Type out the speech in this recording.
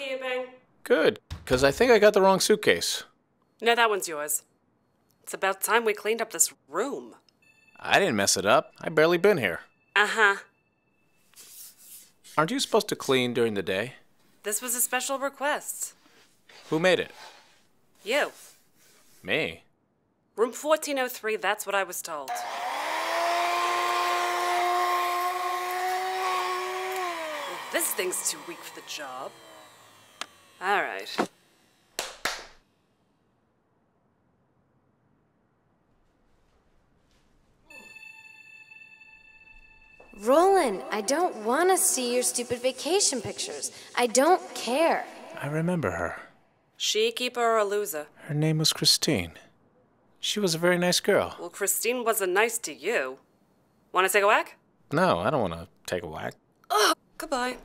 housekeeping. Good, because I think I got the wrong suitcase. No, that one's yours. It's about time we cleaned up this room. I didn't mess it up. I barely been here. Uh huh. Aren't you supposed to clean during the day? This was a special request. Who made it? You. Me. Room 1403, that's what I was told. This thing's too weak for the job. All right. Roland, I don't want to see your stupid vacation pictures. I don't care. I remember her. She keeper or a loser? Her name was Christine. She was a very nice girl. Well, Christine wasn't nice to you. Want to take a whack? No, I don't want to take a whack. Goodbye.